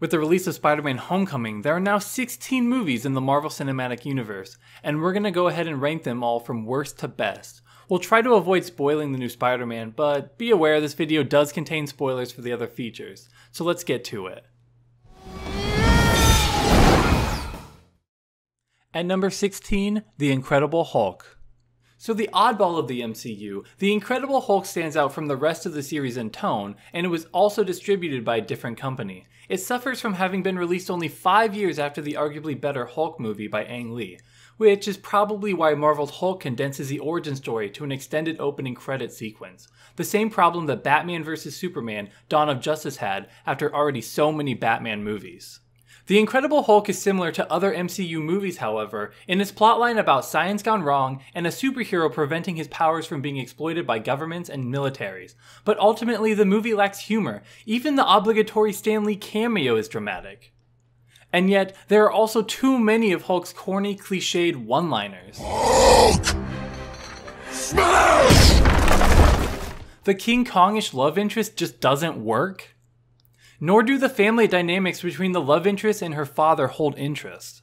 With the release of Spider Man Homecoming, there are now 16 movies in the Marvel Cinematic Universe, and we're gonna go ahead and rank them all from worst to best. We'll try to avoid spoiling the new Spider Man, but be aware this video does contain spoilers for the other features, so let's get to it. At number 16, The Incredible Hulk. So, the oddball of the MCU, The Incredible Hulk stands out from the rest of the series in tone, and it was also distributed by a different company. It suffers from having been released only five years after the arguably better Hulk movie by Ang Lee, which is probably why Marvel's Hulk condenses the origin story to an extended opening credit sequence. The same problem that Batman vs. Superman Dawn of Justice had after already so many Batman movies. The Incredible Hulk is similar to other MCU movies, however, in its plotline about science gone wrong and a superhero preventing his powers from being exploited by governments and militaries. But ultimately, the movie lacks humor. Even the obligatory Stan Lee cameo is dramatic. And yet, there are also too many of Hulk's corny, cliched one liners. Hulk! Smash! The King Kongish love interest just doesn't work nor do the family dynamics between the love interest and her father hold interest.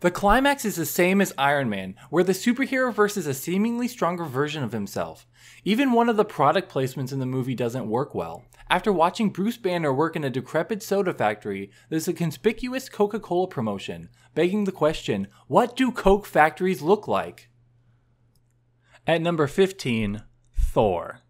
The climax is the same as Iron Man, where the superhero versus a seemingly stronger version of himself. Even one of the product placements in the movie doesn't work well. After watching Bruce Banner work in a decrepit soda factory, there's a conspicuous Coca Cola promotion, begging the question what do Coke factories look like? At number 15, Thor.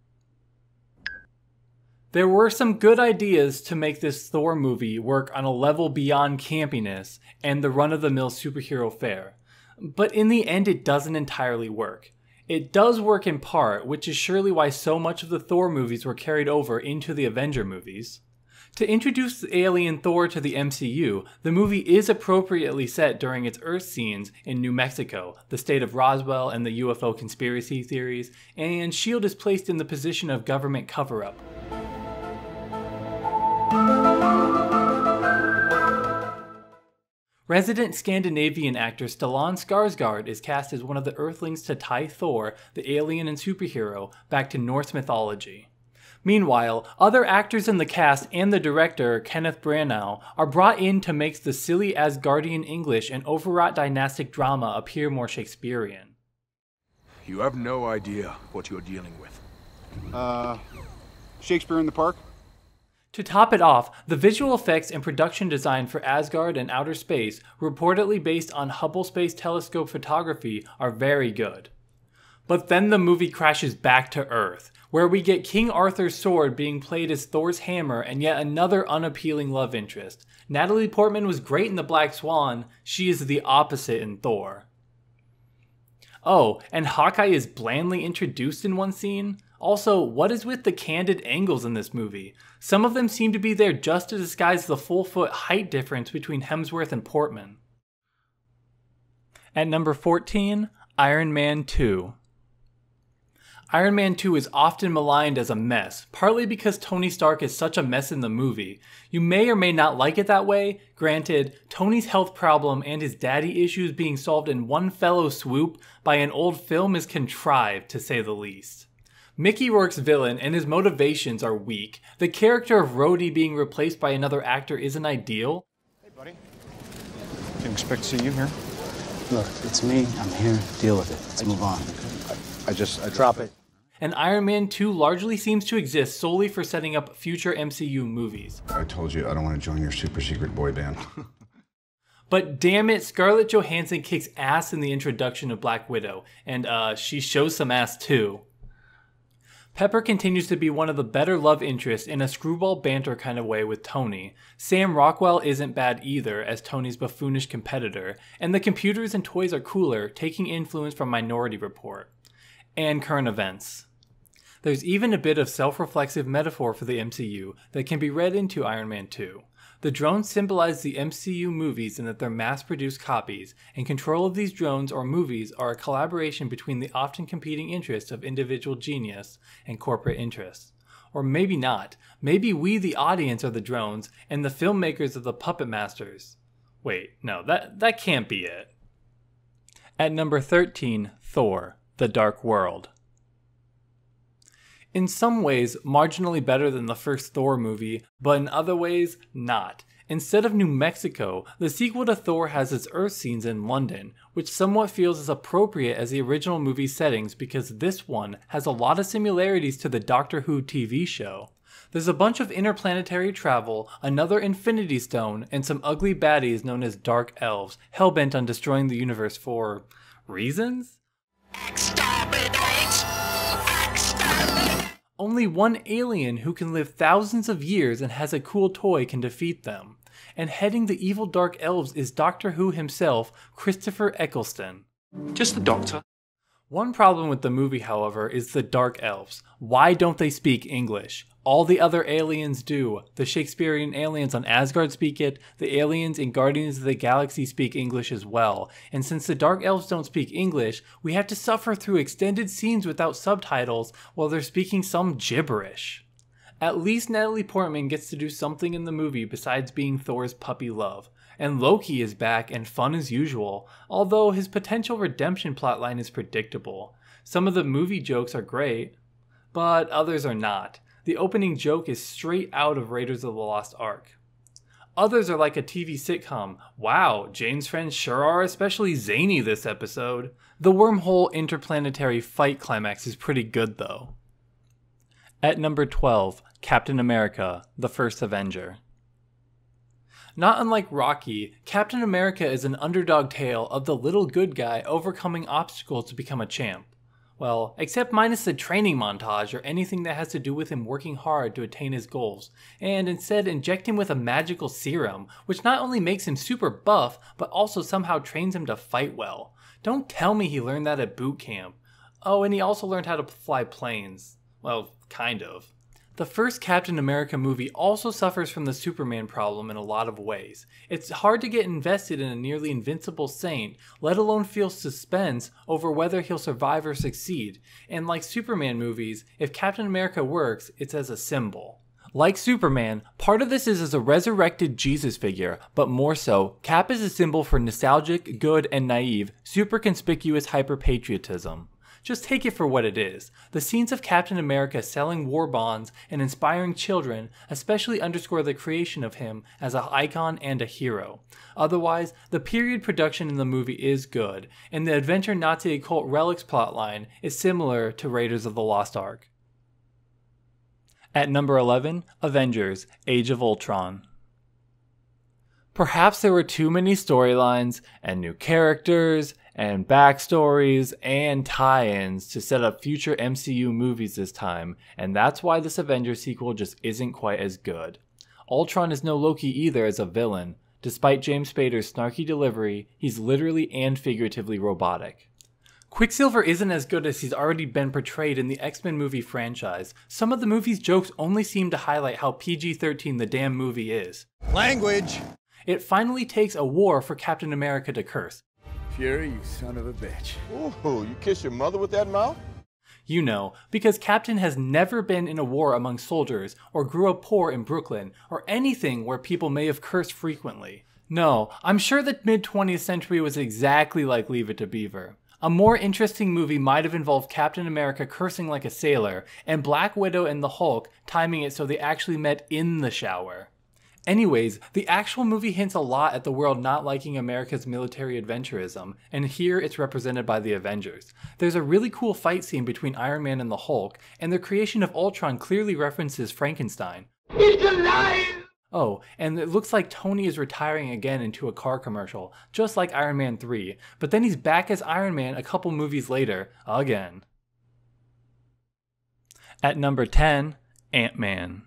There were some good ideas to make this Thor movie work on a level beyond campiness and the run of the mill superhero fare, but in the end, it doesn't entirely work. It does work in part, which is surely why so much of the Thor movies were carried over into the Avenger movies. To introduce the alien Thor to the MCU, the movie is appropriately set during its Earth scenes in New Mexico, the state of Roswell and the UFO conspiracy theories, and S.H.I.E.L.D. is placed in the position of government cover up. Resident Scandinavian actor Stellan Skarsgård is cast as one of the Earthlings to tie Thor, the alien and superhero, back to Norse mythology. Meanwhile, other actors in the cast and the director, Kenneth Branagh, are brought in to make the silly Asgardian English and overwrought dynastic drama appear more Shakespearean. You have no idea what you're dealing with. Uh, Shakespeare in the Park? To top it off, the visual effects and production design for Asgard and outer space, reportedly based on Hubble Space Telescope photography, are very good. But then the movie crashes back to Earth, where we get King Arthur's sword being played as Thor's hammer and yet another unappealing love interest. Natalie Portman was great in The Black Swan, she is the opposite in Thor. Oh, and Hawkeye is blandly introduced in one scene? Also, what is with the canted angles in this movie? Some of them seem to be there just to disguise the full foot height difference between Hemsworth and Portman. At number 14, Iron Man 2. Iron Man 2 is often maligned as a mess, partly because Tony Stark is such a mess in the movie. You may or may not like it that way. Granted, Tony's health problem and his daddy issues being solved in one fellow swoop by an old film is contrived, to say the least. Mickey Rourke's villain and his motivations are weak. The character of Rhodey being replaced by another actor isn't ideal. Hey, buddy. Didn't expect to see you here. Look, it's me. I'm here. Deal with it. Let's move on. I, I just I drop it. And Iron Man 2 largely seems to exist solely for setting up future MCU movies. I told you I don't want to join your super secret boy band. But damn it, Scarlett Johansson kicks ass in the introduction of Black Widow, and uh, she shows some ass too. Pepper continues to be one of the better love interests in a screwball banter kind of way with Tony. Sam Rockwell isn't bad either as Tony's buffoonish competitor, and the computers and toys are cooler, taking influence from Minority Report. And current events. There's even a bit of self reflexive metaphor for the MCU that can be read into Iron Man 2. The drones symbolize the MCU movies in that they're mass produced copies, and control of these drones or movies are a collaboration between the often competing interests of individual genius and corporate interests. Or maybe not. Maybe we, the audience, are the drones, and the filmmakers are the puppet masters. Wait, no, that, that can't be it. At number 13, Thor, The Dark World. In some ways, marginally better than the first Thor movie, but in other ways, not. Instead of New Mexico, the sequel to Thor has its Earth scenes in London, which somewhat feels as appropriate as the original movie settings because this one has a lot of similarities to the Doctor Who TV show. There's a bunch of interplanetary travel, another Infinity Stone, and some ugly baddies known as Dark Elves, hellbent on destroying the universe for reasons? Only one alien who can live thousands of years and has a cool toy can defeat them. And heading the evil Dark Elves is Doctor Who himself, Christopher Eccleston. Just the doctor. One problem with the movie, however, is the Dark Elves. Why don't they speak English? All the other aliens do. The Shakespearean aliens on Asgard speak it, the aliens in Guardians of the Galaxy speak English as well. And since the Dark Elves don't speak English, we have to suffer through extended scenes without subtitles while they're speaking some gibberish. At least Natalie Portman gets to do something in the movie besides being Thor's puppy love. And Loki is back and fun as usual, although his potential redemption plotline is predictable. Some of the movie jokes are great, but others are not. The opening joke is straight out of Raiders of the Lost Ark. Others are like a TV sitcom. Wow, Jane's friends sure are especially zany this episode. The wormhole interplanetary fight climax is pretty good though. At number 12, Captain America, the First Avenger. Not unlike Rocky, Captain America is an underdog tale of the little good guy overcoming obstacles to become a champ. Well, except minus the training montage or anything that has to do with him working hard to attain his goals, and instead inject him with a magical serum, which not only makes him super buff, but also somehow trains him to fight well. Don't tell me he learned that at boot camp. Oh, and he also learned how to fly planes. Well, kind of. The first Captain America movie also suffers from the Superman problem in a lot of ways. It's hard to get invested in a nearly invincible saint, let alone feel suspense over whether he'll survive or succeed. And like Superman movies, if Captain America works, it's as a symbol. Like Superman, part of this is as a resurrected Jesus figure, but more so, Cap is a symbol for nostalgic, good, and naive, super conspicuous hyperpatriotism. Just take it for what it is. The scenes of Captain America selling war bonds and inspiring children especially underscore the creation of him as an icon and a hero. Otherwise, the period production in the movie is good, and the adventure Nazi occult relics plotline is similar to Raiders of the Lost Ark. At number 11, Avengers Age of Ultron. Perhaps there were too many storylines and new characters and backstories and tie ins to set up future MCU movies this time, and that's why this Avengers sequel just isn't quite as good. Ultron is no Loki either as a villain. Despite James Spader's snarky delivery, he's literally and figuratively robotic. Quicksilver isn't as good as he's already been portrayed in the X Men movie franchise. Some of the movie's jokes only seem to highlight how PG 13 the damn movie is. Language! It finally takes a war for Captain America to curse. Fury, you son of a bitch. Ooh, you kiss your mother with that mouth? You know, because Captain has never been in a war among soldiers, or grew up poor in Brooklyn, or anything where people may have cursed frequently. No, I'm sure the mid 20th century was exactly like Leave It to Beaver. A more interesting movie might have involved Captain America cursing like a sailor, and Black Widow and the Hulk timing it so they actually met in the shower. Anyways, the actual movie hints a lot at the world not liking America's military adventurism, and here it's represented by the Avengers. There's a really cool fight scene between Iron Man and the Hulk, and the creation of Ultron clearly references Frankenstein. He's alive! Oh, and it looks like Tony is retiring again into a car commercial, just like Iron Man 3, but then he's back as Iron Man a couple movies later, again. At number 10, Ant Man.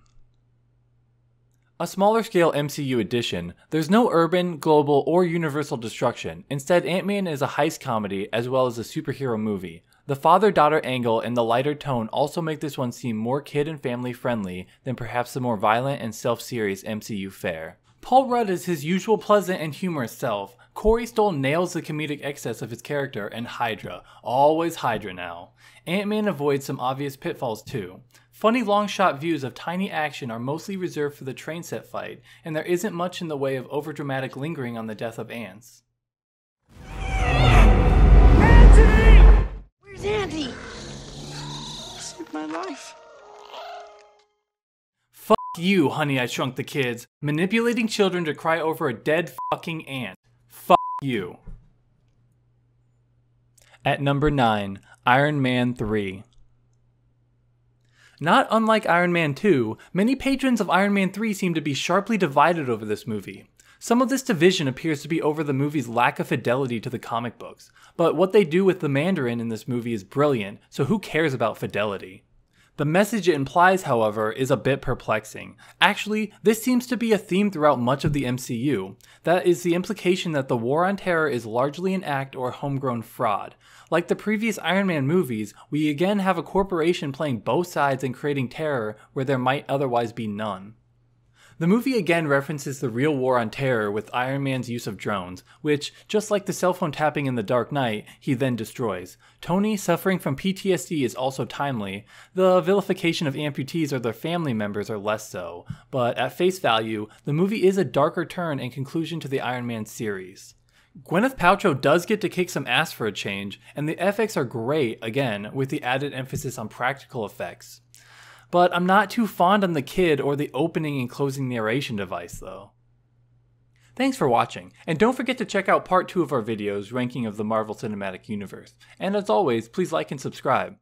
A smaller scale MCU edition, there's no urban, global, or universal destruction. Instead, Ant Man is a heist comedy as well as a superhero movie. The father daughter angle and the lighter tone also make this one seem more kid and family friendly than perhaps the more violent and self serious MCU fare. Paul Rudd is his usual pleasant and humorous self. Corey Stoll nails the comedic excess of his character, and Hydra, always Hydra now. Ant Man avoids some obvious pitfalls too. Funny long shot views of tiny action are mostly reserved for the train set fight, and there isn't much in the way of overdramatic lingering on the death of ants. Andy! Where's Andy? Saved my life. you, Honey, I Shrunk the Kids, manipulating children to cry over a dead fucking ant. You. At number 9, Iron Man 3. Not unlike Iron Man 2, many patrons of Iron Man 3 seem to be sharply divided over this movie. Some of this division appears to be over the movie's lack of fidelity to the comic books, but what they do with the Mandarin in this movie is brilliant, so who cares about fidelity? The message it implies, however, is a bit perplexing. Actually, this seems to be a theme throughout much of the MCU. That is the implication that the War on Terror is largely an act or homegrown fraud. Like the previous Iron Man movies, we again have a corporation playing both sides and creating terror where there might otherwise be none. The movie again references the real war on terror with Iron Man's use of drones, which, just like the cell phone tapping in The Dark Knight, he then destroys. Tony suffering from PTSD is also timely. The vilification of amputees or their family members are less so, but at face value, the movie is a darker turn and conclusion to the Iron Man series. Gwyneth Paltrow does get to kick some ass for a change, and the FX are great again, with the added emphasis on practical effects. But I'm not too fond on the kid or the opening and closing narration device though. Thanks for watching, and don't forget to check out part 2 of our videos ranking of the Marvel Cinematic Universe. And as always, please like and subscribe.